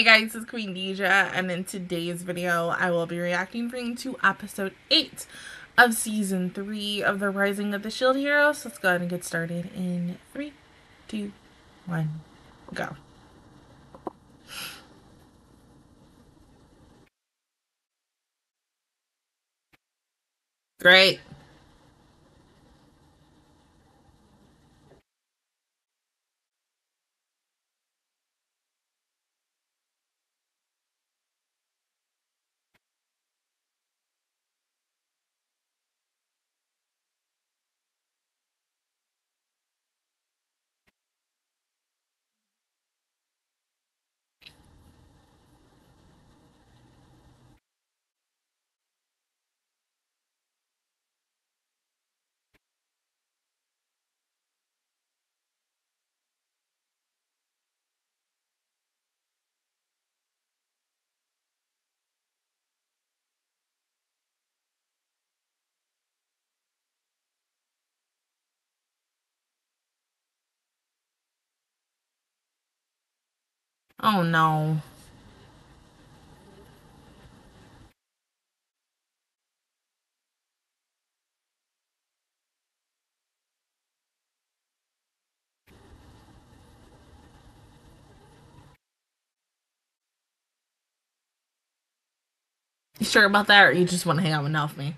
Hey guys, it's Queendija, and in today's video, I will be reacting to episode 8 of season 3 of The Rising of the Shield Heroes. So let's go ahead and get started in 3, 2, 1, go. Great. Oh no. You sure about that, or you just want to hang out with Nelfme?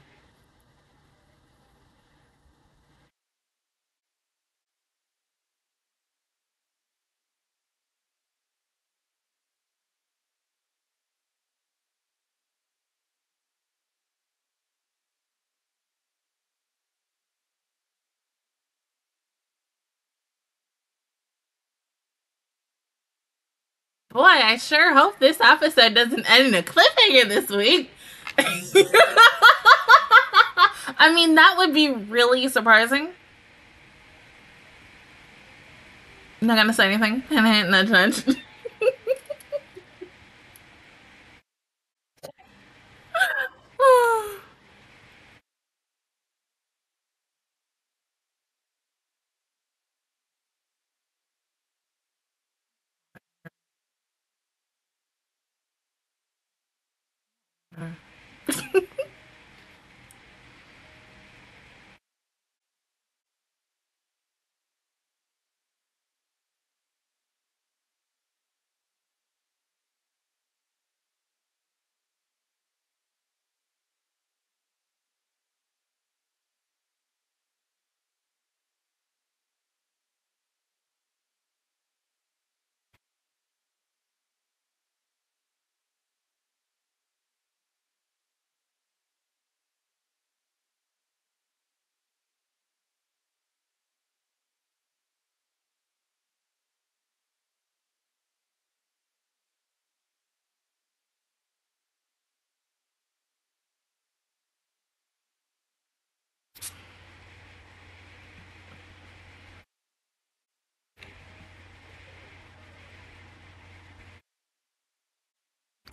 Boy, I sure hope this episode doesn't end in a cliffhanger this week. I mean, that would be really surprising. I'm Not gonna say anything. Hint, hint, nudge, nudge.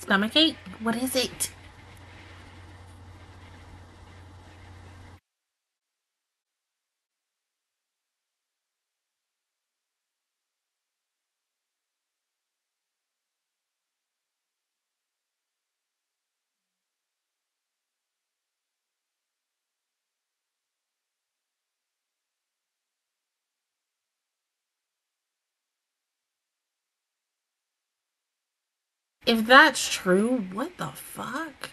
Stomach ache? What is it? If that's true, what the fuck?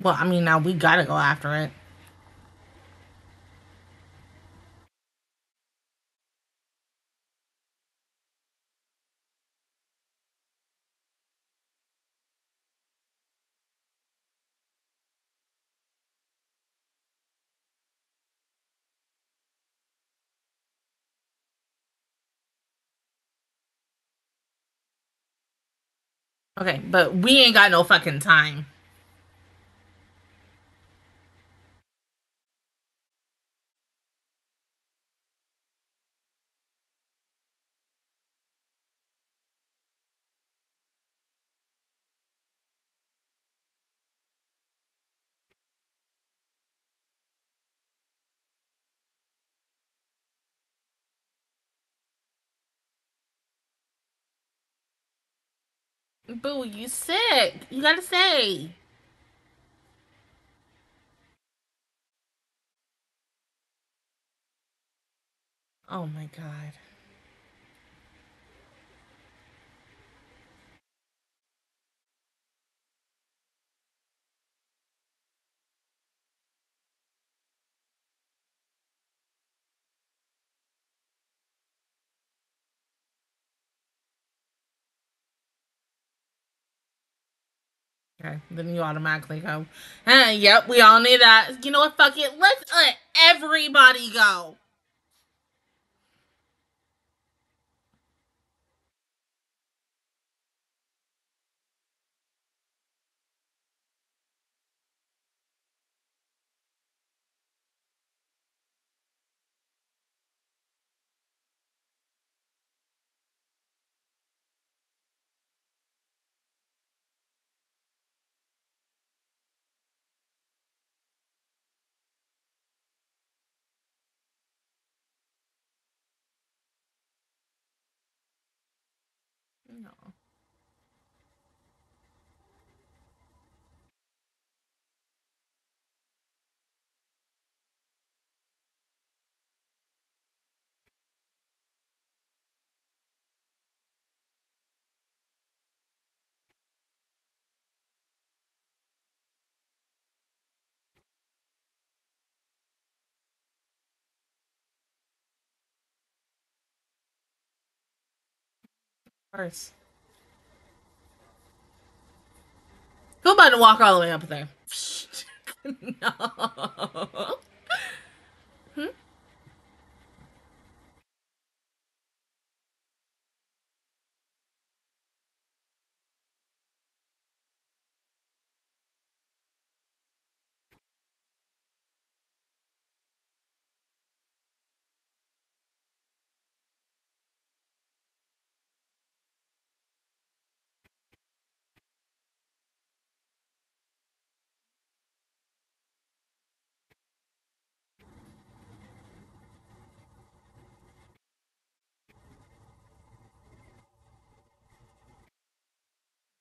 Well, I mean, now we gotta go after it. Okay, but we ain't got no fucking time. Boo, you sick. You gotta say. Oh my god. Okay, then you automatically go, eh, yep, we all need that. You know what? Fuck it. Let's let everybody go. No. Course. Who about to walk all the way up there? no.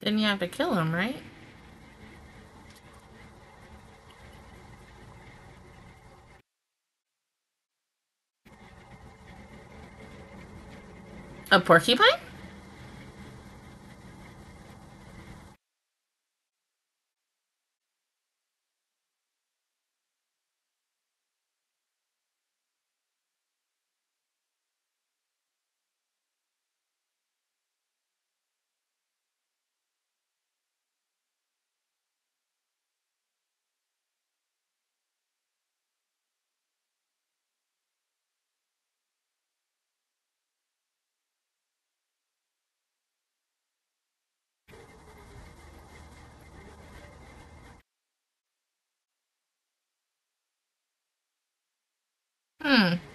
Then you have to kill him, right? A porcupine? 嗯。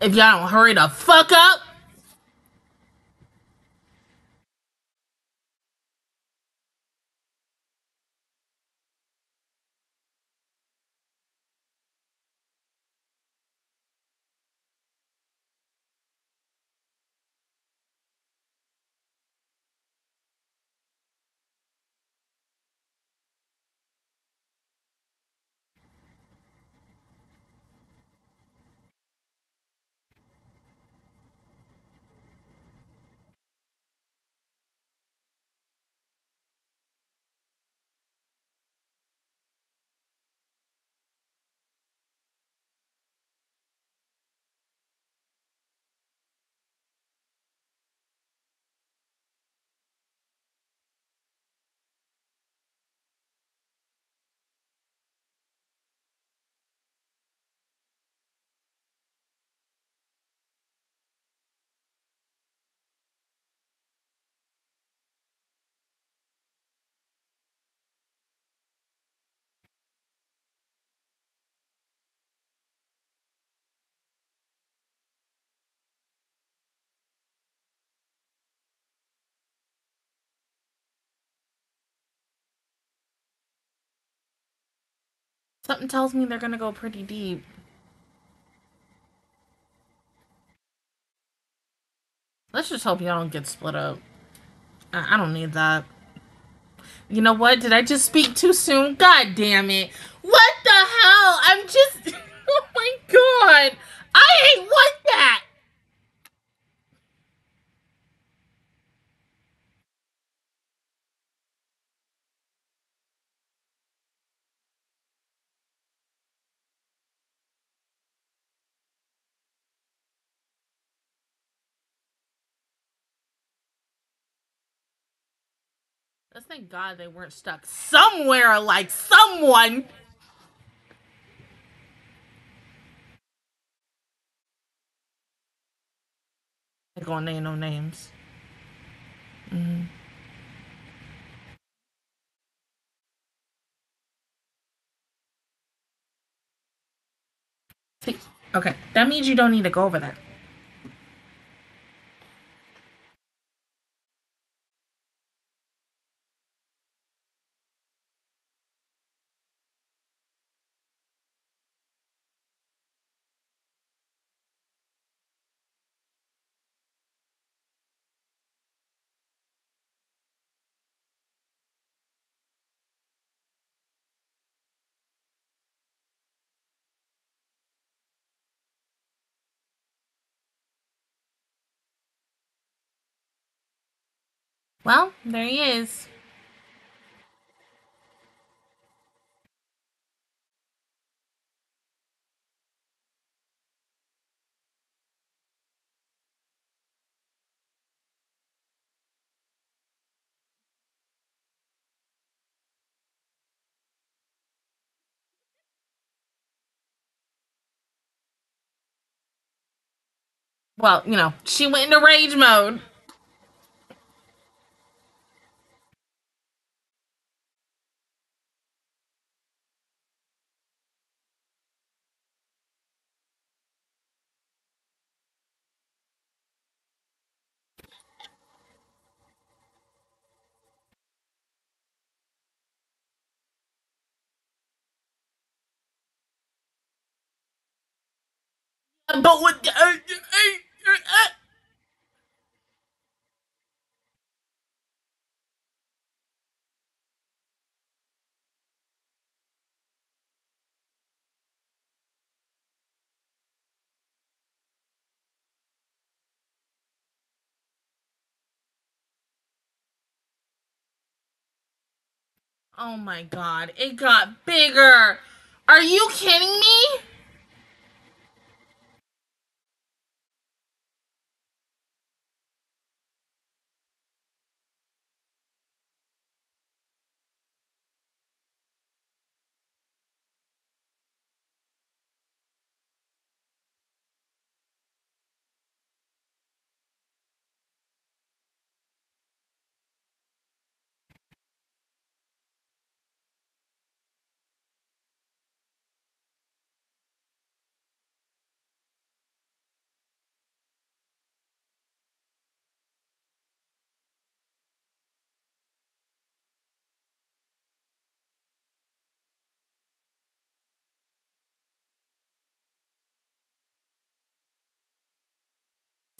If y'all don't hurry the fuck up. Something tells me they're gonna go pretty deep. Let's just hope y'all don't get split up. I, don't need that. You know what? Did I just speak too soon? God damn it. What the hell? I'm just. oh my god. I ain't want that. Let's thank God they weren't stuck somewhere like someone. I gonna name no names. Mm-hmm. Okay, that means you don't need to go over there. Well, there he is. Well, you know, she went into rage mode. But uh, oh my god, it got bigger. Are you kidding me?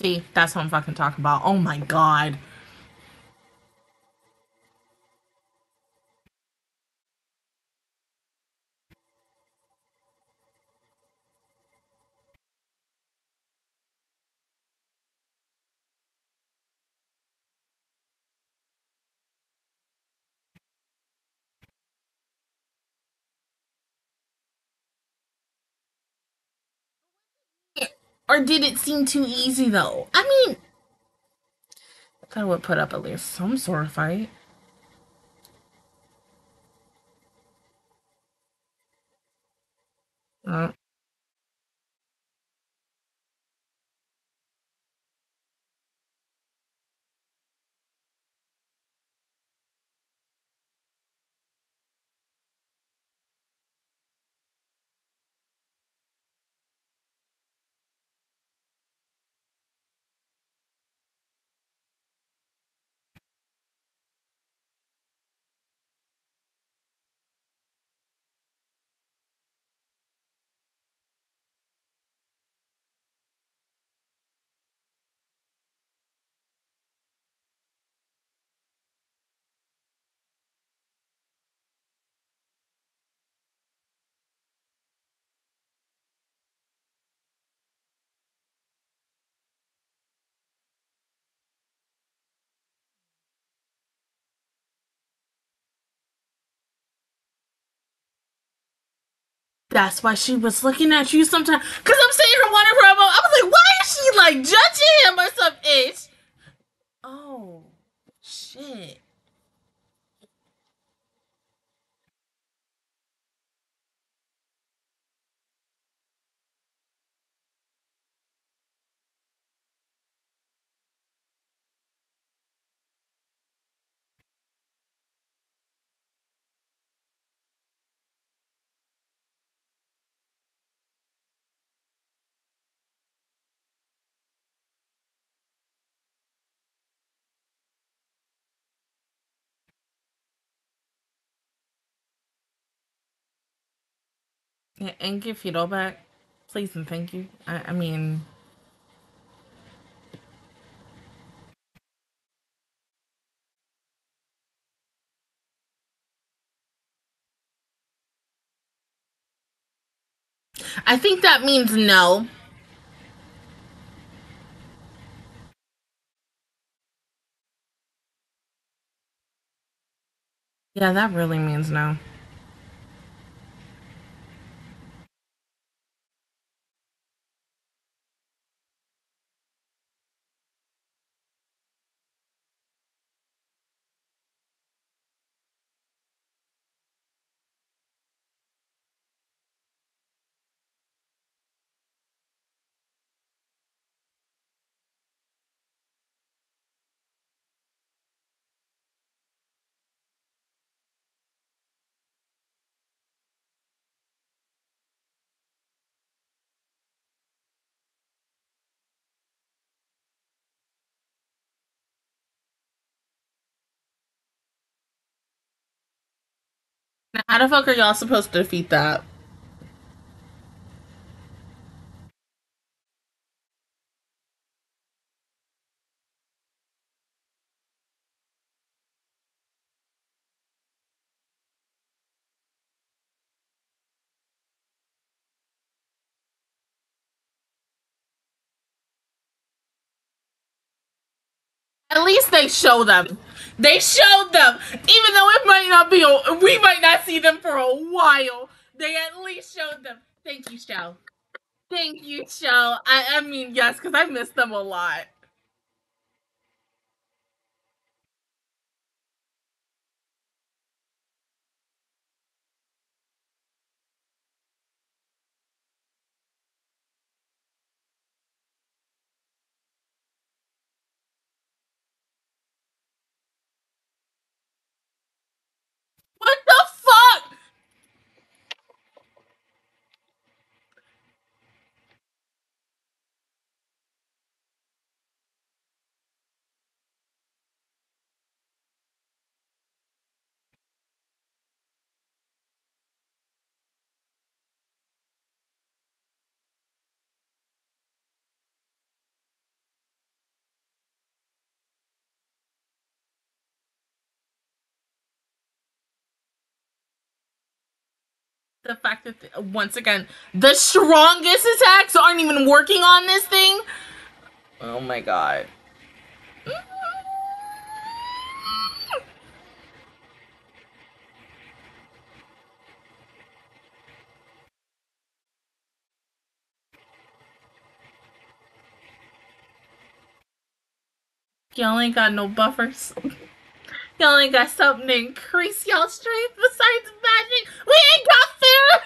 See, that's what I'm fucking talking about. Oh my god. Or did it seem too easy though? I mean, I thought it would put up at least some sort of fight. Uh, That's why she was looking at you sometimes. Cause I'm seeing her one promo. I was like, why is she like judging him or some ish? Oh, shit. And give Fido back, please and thank you. I, I mean, I think that means no. Yeah, that really means no. How the fuck are y'all supposed to defeat that? At least they show them. They showed them, even though it might not be. A, we might not see them for a while. They at least showed them. Thank you, Shell. Thank you, Shell. I, I mean, yes, because I miss them a lot. What the fuck? The fact that once again the strongest attacks aren't even working on this thing. Oh my god. Y'all ain't got no buffers. Y'all ain't got something to increase y'all strength besides. We ain't got fear.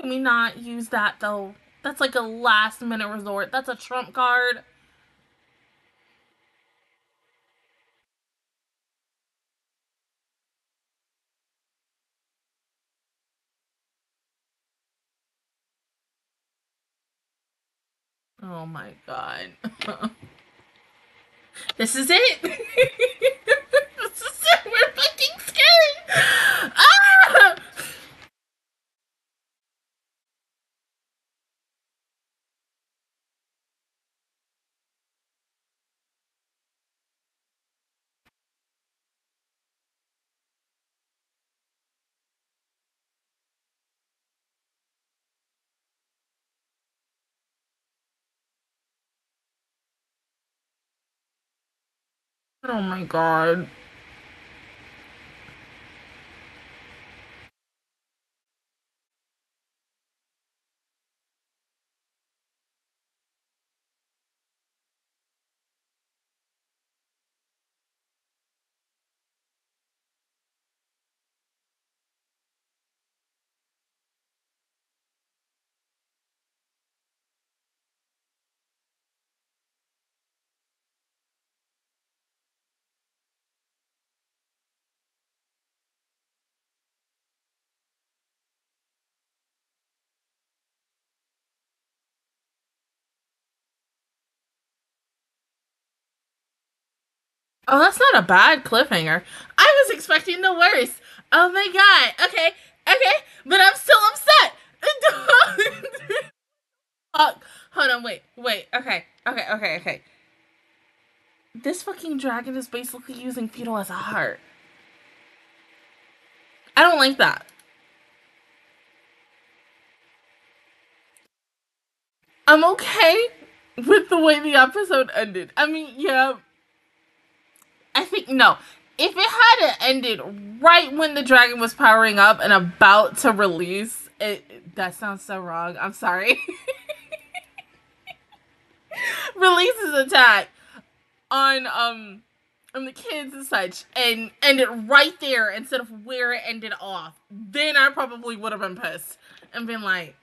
Can we not use that though? That's like a last minute resort. That's a trump card. Oh my god. this is it. this is it. We're fucking scared. Oh my god. Oh, that's not a bad cliffhanger. I was expecting the worst. Oh my god. Okay, okay, but I'm still upset. Fuck. Oh, hold on, wait, wait. Okay, okay, okay, okay. This fucking dragon is basically using Fetal as a heart. I don't like that. I'm okay with the way the episode ended. I mean, yeah. I think, no. If it had ended right when the dragon was powering up and about to release, it, that sounds so wrong. I'm sorry. releases attack on um on the kids and such and ended right there instead of where it ended off, then I probably would have been pissed and been like,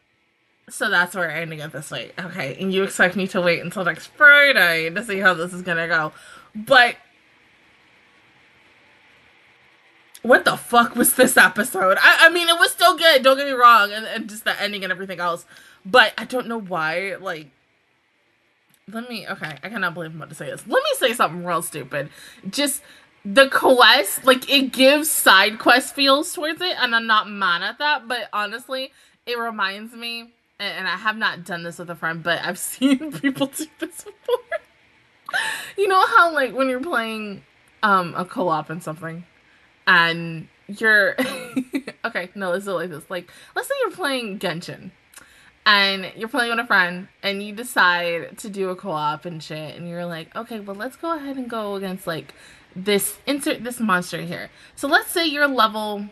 so that's where we're ending this week. Okay, and you expect me to wait until next Friday to see how this is gonna go. But what the fuck was this episode? I, I mean, it was still good, don't get me wrong, and, and just the ending and everything else. But I don't know why, like, let me okay i cannot believe i'm about to say this let me say something real stupid just the quest like it gives side quest feels towards it and i'm not mad at that but honestly it reminds me and i have not done this with a friend but i've seen people do this before you know how like when you're playing um a co-op and something and you're okay no let's do like this like let's say you're playing genshin and you're playing with a friend and you decide to do a co-op and shit and you're like okay well let's go ahead and go against like this insert this monster here. So let's say you're level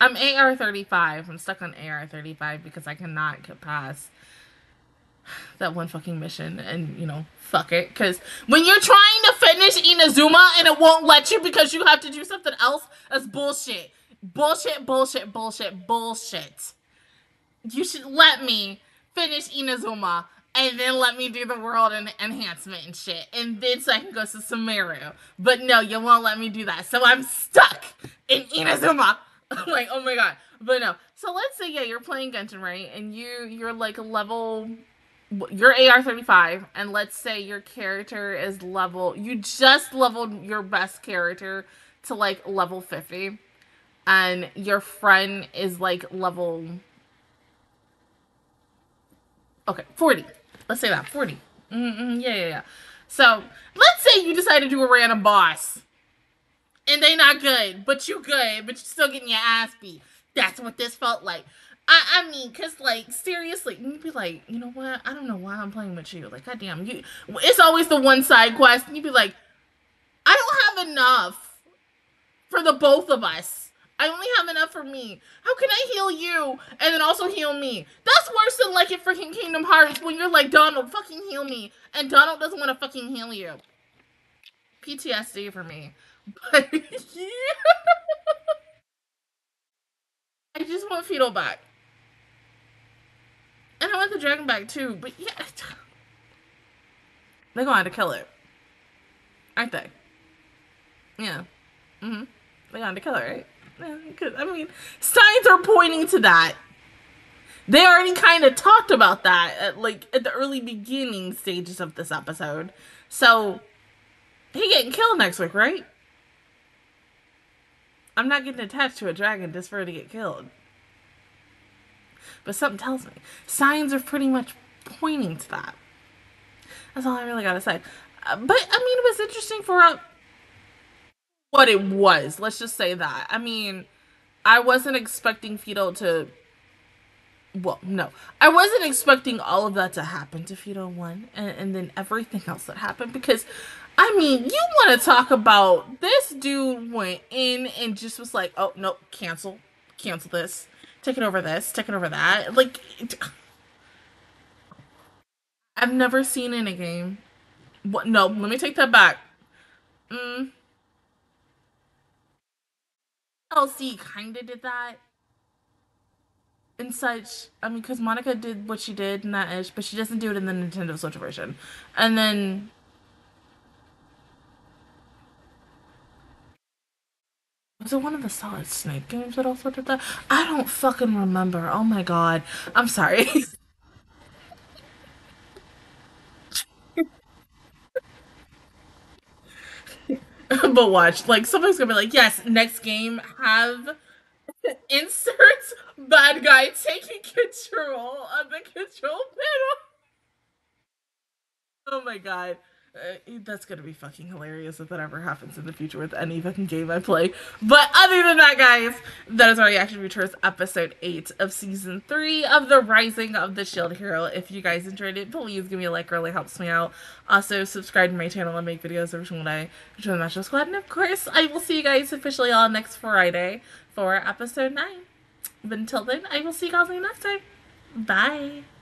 i'm ar 35 i'm stuck on ar 35 because i cannot get past that one fucking mission and you know fuck it because when you're trying to finish inazuma and it won't let you because you have to do something else that's bullshit bullshit bullshit bullshit bullshit you should let me finish Inazuma and then let me do the world and enhancement and shit. And then so I can go to Sumeru. But no, you won't let me do that. So I'm stuck in Inazuma. I'm like, oh my god. But no. So let's say yeah, you're playing Genshin, right? And you you're like level you're AR 35 and let's say your character is level you just leveled your best character to like level 50 and your friend is like level Okay, 40. Let's say that. 40. Mm-mm, yeah, yeah, yeah. So, let's say you decide to do a random boss. And they not good, but you good, but you're still getting your ass beat. That's what this felt like. I, I mean, cause like seriously, you'd be like, you know what? I don't know why I'm playing with you. Like, goddamn, you. It's always the one side quest, and you'd be like, I don't have enough for the both of us. I only have enough for me. How can I heal you and then also heal me? That's worse than like in freaking Kingdom Hearts when you're like, Donald, fucking heal me. And Donald doesn't want to fucking heal you. PTSD for me. But yeah. I just want Fetal back. And I want the dragon back too, but yeah. They're gonna have to kill it. Aren't they? Yeah. Mm-hmm. They're gonna have to kill it, right? Because I mean, signs are pointing to that. They already kind of talked about that at like at the early beginning stages of this episode. So he getting killed next week, right? I'm not getting attached to a dragon just for her to get killed. But something tells me signs are pretty much pointing to that. That's all I really gotta say. Uh, but I mean, it was interesting for a what it was. Let's just say that. I mean, I wasn't expecting Fetal to. Well, no. I wasn't expecting all of that to happen to Fetal 1 and, and then everything else that happened because, I mean, you want to talk about this dude went in and just was like, oh, no, cancel. Cancel this. Taking over this, taking over that. Like, it, I've never seen in a game. What? No, let me take that back. Mm, LC kind of did that and such. I mean, because Monika did what she did in that ish, but she doesn't do it in the Nintendo Switch version. And then. Was it one of the Solid Snake games that also did that? I don't fucking remember. Oh my god. I'm sorry. but watch. Like somebody's gonna be like, yes, next game have insert bad guy taking control of the control panel. Oh my god. Uh, that's gonna be fucking hilarious if that ever happens in the future with any fucking game I play. But other than that, guys, that is our reaction towards episode 8 of season 3 of The Rising of the Shield Hero. If you guys enjoyed it, please give me a like, really helps me out. Also, subscribe to my channel and make videos every single day. Join the Macho Squad, and of course, I will see you guys officially on next Friday for episode 9. But until then, I will see you guys next time. Bye.